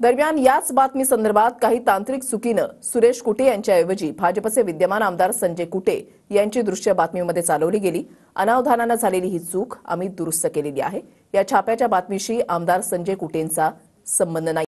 दरम्यान याच बातमी संदर्भात काही तांत्रिक चुकीनं सुरेश कुटे यांच्याऐवजी भाजपचे विद्यमान आमदार संजय कुटे यांची दृश्य बातमीमध्ये चालवली गेली. अनावधानानं झालेली ही चूक आम्ही दुरुस्त केलेली आहे. या छाप्याच्या बातमीशी आमदार संजय कुटेंचा संबंध नाही.